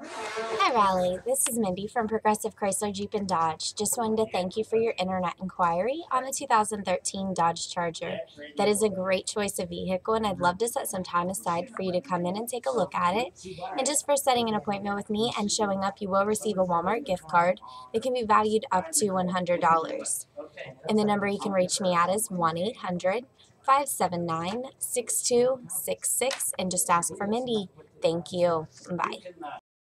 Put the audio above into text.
Hi, Raleigh. This is Mindy from Progressive Chrysler Jeep and Dodge. Just wanted to thank you for your internet inquiry on the 2013 Dodge Charger. That is a great choice of vehicle, and I'd love to set some time aside for you to come in and take a look at it. And just for setting an appointment with me and showing up, you will receive a Walmart gift card that can be valued up to $100. And the number you can reach me at is 1 800 579 6266 and just ask for Mindy. Thank you. Bye.